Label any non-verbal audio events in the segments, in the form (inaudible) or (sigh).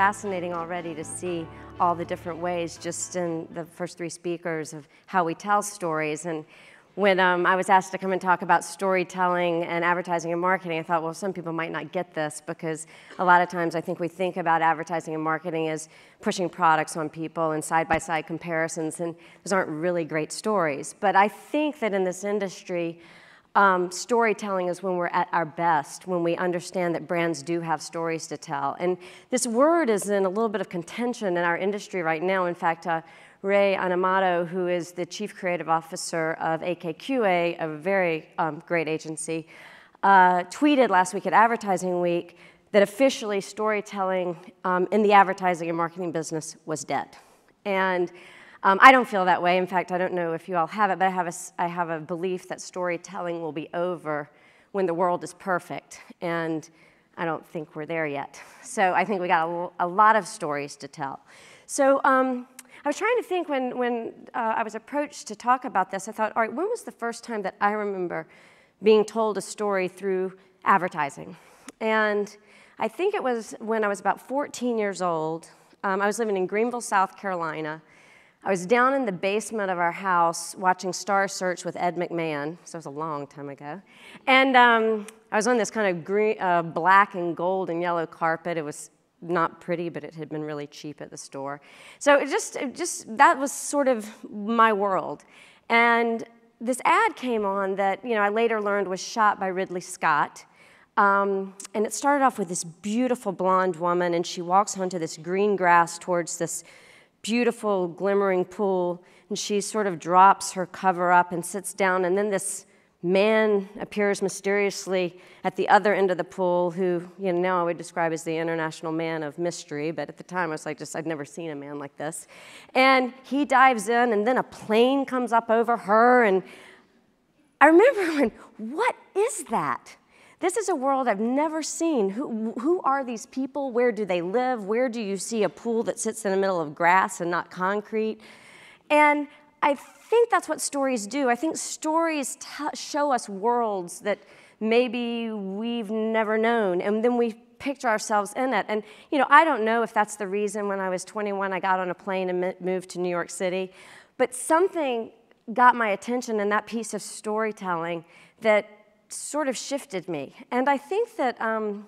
fascinating already to see all the different ways just in the first three speakers of how we tell stories. And when um, I was asked to come and talk about storytelling and advertising and marketing, I thought, well, some people might not get this because a lot of times I think we think about advertising and marketing as pushing products on people and side by side comparisons, and those aren't really great stories. But I think that in this industry, um, storytelling is when we're at our best, when we understand that brands do have stories to tell. And this word is in a little bit of contention in our industry right now. In fact, uh, Rei Inamoto, who is the Chief Creative Officer of AKQA, a very um, great agency, uh, tweeted last week at Advertising Week that officially storytelling um, in the advertising and marketing business was dead. And um, I don't feel that way. In fact, I don't know if you all have it, but I have, a, I have a belief that storytelling will be over when the world is perfect. And I don't think we're there yet. So I think we got a, a lot of stories to tell. So um, I was trying to think when, when uh, I was approached to talk about this, I thought, all right, when was the first time that I remember being told a story through advertising? And I think it was when I was about 14 years old. Um, I was living in Greenville, South Carolina. I was down in the basement of our house watching Star Search with Ed McMahon, so it was a long time ago. And um, I was on this kind of green, uh, black and gold and yellow carpet. It was not pretty, but it had been really cheap at the store. So it just, it just that was sort of my world. And this ad came on that you know I later learned was shot by Ridley Scott. Um, and it started off with this beautiful blonde woman, and she walks onto this green grass towards this beautiful glimmering pool, and she sort of drops her cover up and sits down, and then this man appears mysteriously at the other end of the pool who you know now i would describe as the international man of mystery but at the time i was like just i'd never seen a man like this. And he dives in and then a plane comes up over her and i remember (laughs) when what is that this is a world i've never seen who, who are these people where do they live where do you see a pool that sits in the middle of grass and not concrete and I think that's what stories do. I think stories show us worlds that maybe we've never known, and then we picture ourselves in it. And, you know, I don't know if that's the reason when I was 21 I got on a plane and moved to New York City, but something got my attention in that piece of storytelling that sort of shifted me. And I think that um,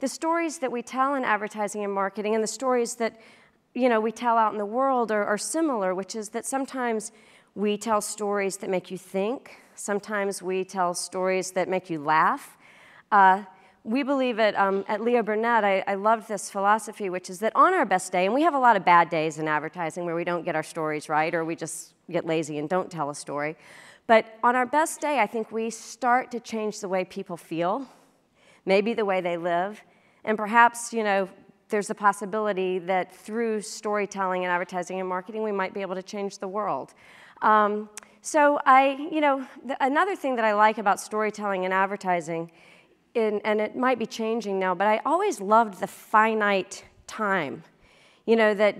the stories that we tell in advertising and marketing and the stories that you know, we tell out in the world are, are similar, which is that sometimes we tell stories that make you think, sometimes we tell stories that make you laugh. Uh, we believe it um, at Leo Burnett. I, I love this philosophy, which is that on our best day, and we have a lot of bad days in advertising where we don't get our stories right or we just get lazy and don't tell a story. But on our best day, I think we start to change the way people feel, maybe the way they live, and perhaps, you know, there's a possibility that through storytelling and advertising and marketing, we might be able to change the world. Um, so I, you know, another thing that I like about storytelling and advertising, in, and it might be changing now, but I always loved the finite time. You know, that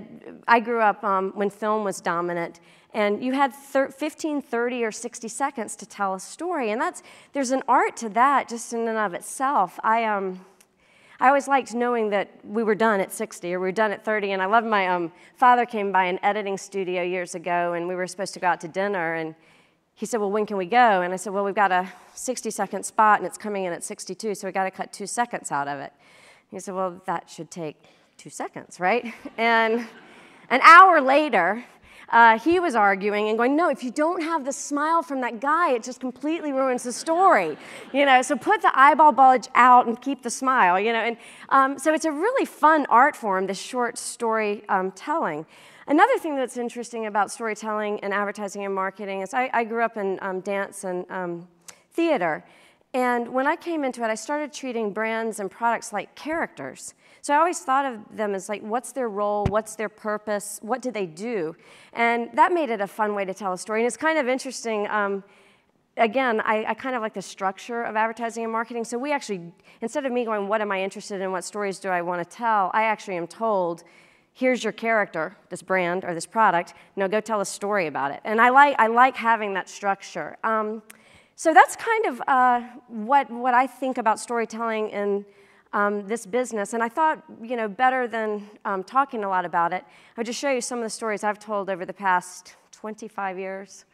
I grew up um, when film was dominant, and you had 15, 30, or 60 seconds to tell a story. And that's, there's an art to that just in and of itself. I, um, I always liked knowing that we were done at 60 or we were done at 30. And I love my um, father came by an editing studio years ago and we were supposed to go out to dinner. And he said, Well, when can we go? And I said, Well, we've got a 60 second spot and it's coming in at 62, so we got to cut two seconds out of it. He said, Well, that should take two seconds, right? (laughs) And an hour later, uh, he was arguing and going, no, if you don't have the smile from that guy, it just completely ruins the story. You know, so put the eyeball bulge out and keep the smile, you know. And um, so it's a really fun art form, this short story um, telling. Another thing that's interesting about storytelling and advertising and marketing is I, I grew up in um, dance and um, theater. And when I came into it, I started treating brands and products like characters. So I always thought of them as like, what's their role? What's their purpose? What do they do? And that made it a fun way to tell a story. And it's kind of interesting. Um, again, I, I, kind of like the structure of advertising and marketing. So we actually, instead of me going, what am I interested in? What stories do I want to tell? I actually am told, here's your character, this brand or this product. Now go tell a story about it. And I like, I like having that structure. Um, so that's kind of uh, what, what I think about storytelling in um, this business. And I thought, you know, better than um, talking a lot about it, I would just show you some of the stories I've told over the past 25 years.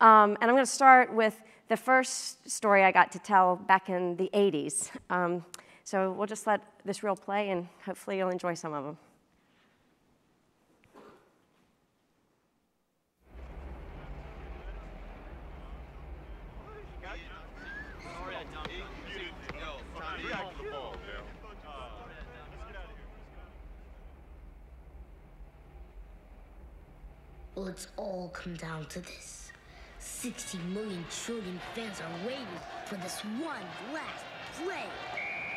Um, and I'm going to start with the first story I got to tell back in the 80s. Um, so we'll just let this reel play, and hopefully you'll enjoy some of them. Well, it's all come down to this. 60 million trillion fans are waiting for this one last play.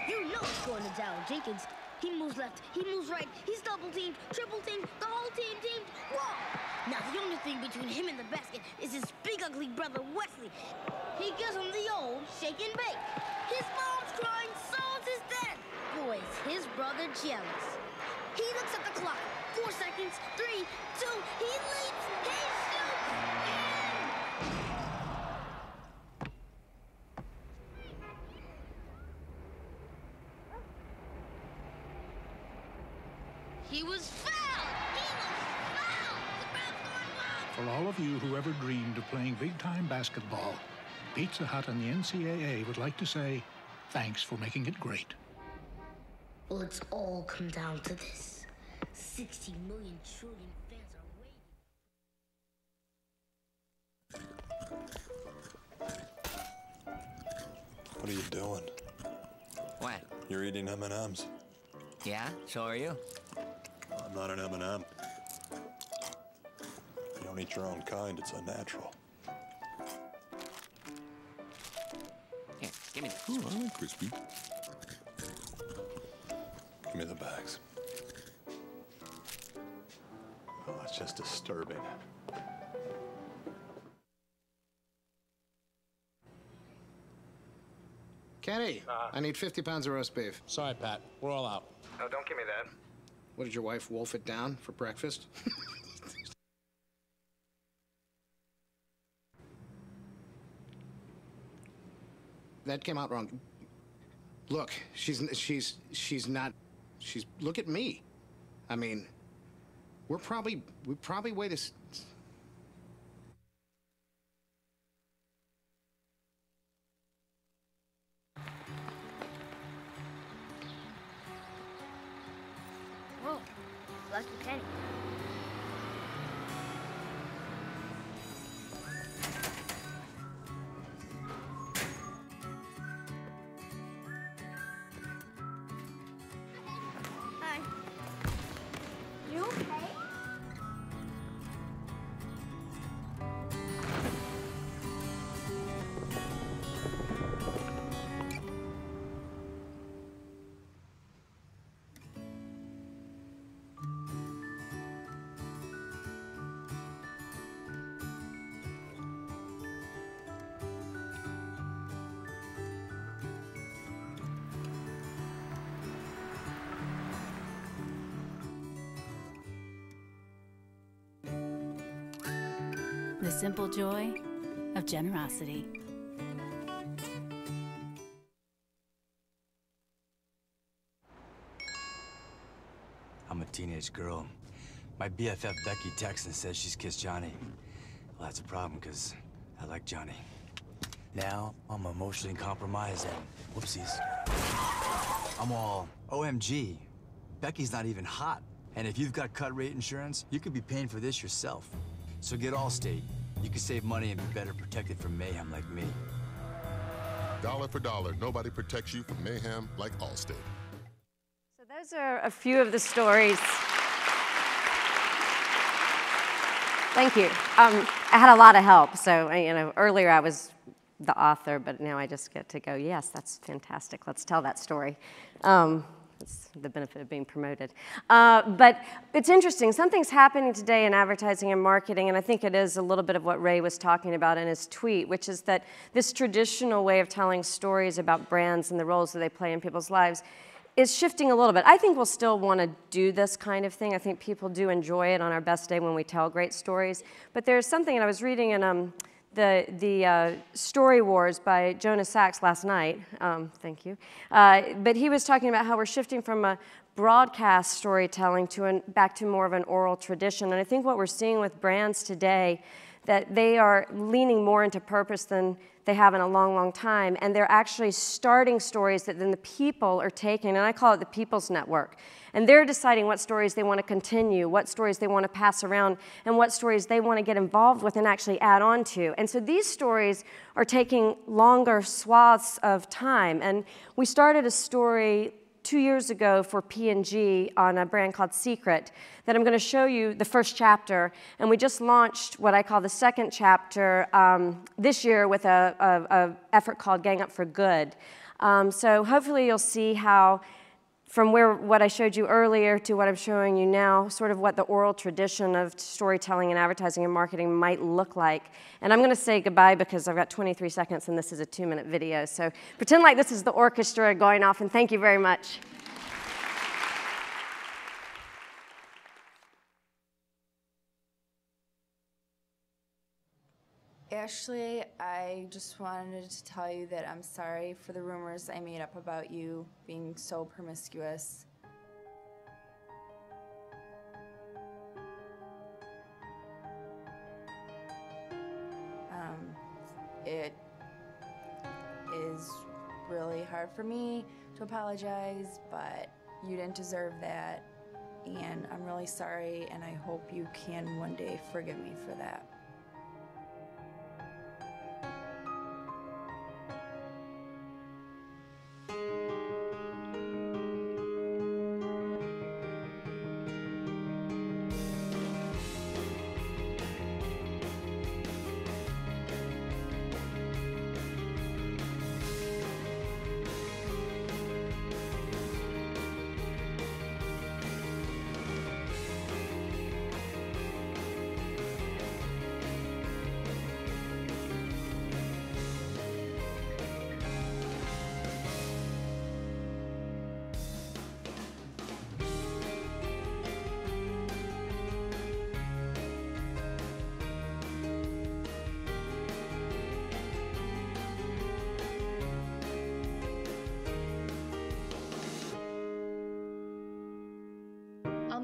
You know it's going to Darryl Jenkins. He moves left, he moves right, he's double teamed, triple teamed, the whole team teamed. Whoa! Now the only thing between him and the basket is his big ugly brother Wesley. He gives him the old shake and bake. His mom's crying, so's his dad. Boy, is his brother jealous. He looks at the clock. Four seconds, three, two, he leaps, he shoots. He was fouled! He was fouled! For all of you who ever dreamed of playing big-time basketball, Pizza Hut and the NCAA would like to say thanks for making it great. Well, it's all come down to this. 60 million trillion fans are waiting. What are you doing? What? You're eating M&Ms. Yeah? So are you? I'm not an M&M. You don't eat your own kind, it's unnatural. Here, give me this. Ooh, I like crispy. Give me the bags. Just disturbing. Kenny, uh. I need 50 pounds of roast beef. Sorry, Pat. We're all out. No, don't give me that. What did your wife wolf it down for breakfast? (laughs) that came out wrong. Look, she's she's she's not she's look at me. I mean, we're probably we probably weigh this The simple joy of generosity. I'm a teenage girl. My BFF Becky texts and says she's kissed Johnny. Well, that's a problem, because I like Johnny. Now, I'm emotionally compromised and whoopsies. I'm all, OMG, Becky's not even hot. And if you've got cut rate insurance, you could be paying for this yourself. So get Allstate. You can save money and be better protected from mayhem like me. Dollar for dollar, nobody protects you from mayhem like Allstate. So those are a few of the stories. Thank you. Um, I had a lot of help. So, you know, earlier I was the author, but now I just get to go, yes, that's fantastic. Let's tell that story. Um, that's the benefit of being promoted. Uh, but it's interesting. Something's happening today in advertising and marketing, and I think it is a little bit of what Rei was talking about in his tweet, which is that this traditional way of telling stories about brands and the roles that they play in people's lives is shifting a little bit. I think we'll still want to do this kind of thing. I think people do enjoy it on our best day when we tell great stories. But there's something, and I was reading in um, the, the uh, Story Wars by Jonah Sachs last night. Um, thank you. Uh, but he was talking about how we're shifting from a broadcast storytelling to an, back to more of an oral tradition. And I think what we're seeing with brands today, that they are leaning more into purpose than they have in a long, long time. And they're actually starting stories that then the people are taking, and I call it the People's Network. And they're deciding what stories they want to continue, what stories they want to pass around, and what stories they want to get involved with and actually add on to. And so these stories are taking longer swaths of time. And we started a story two years ago for P&G on a brand called Secret that I'm going to show you the first chapter. And we just launched what I call the second chapter um, this year with a, effort called Gang Up for Good. Um, so hopefully you'll see how from where what I showed you earlier to what I'm showing you now, sort of what the oral tradition of storytelling and advertising and marketing might look like. And I'm going to say goodbye because I've got 23 seconds and this is a two minute video. So pretend like this is the orchestra going off and thank you very much. Ashley, I just wanted to tell you that I'm sorry for the rumors I made up about you being so promiscuous. Um, it is really hard for me to apologize, but you didn't deserve that. And I'm really sorry, and I hope you can one day forgive me for that.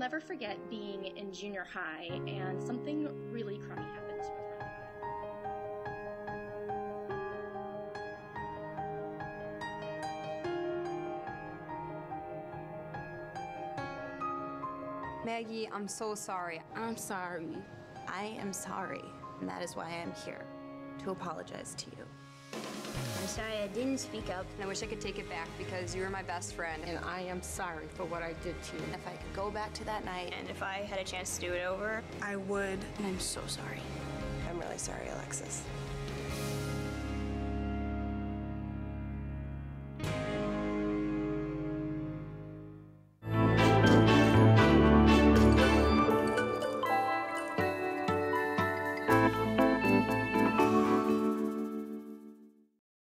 Never forget being in junior high and something really crummy happened with Rebecca. Maggie, I'm so sorry. I'm sorry. I am sorry. And that is why I am here, to apologize to you. I'm sorry I didn't speak up. And I wish I could take it back because you were my best friend. And I am sorry for what I did to you. If I could go back to that night. And if I had a chance to do it over, I would. And I'm so sorry. I'm really sorry, Alexis.